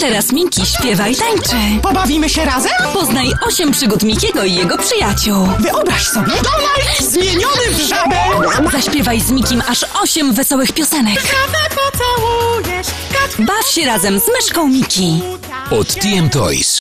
Teraz Miki śpiewa i tańczy. Pobawimy się razem? Poznaj osiem przygód Mikiego i jego przyjaciół. Wyobraź sobie Donald zmieniony w żabę! Zaśpiewaj z Mikim aż osiem wesołych piosenek. Kawę pocałujesz, Baw się razem z myszką Miki. Od TM Toys.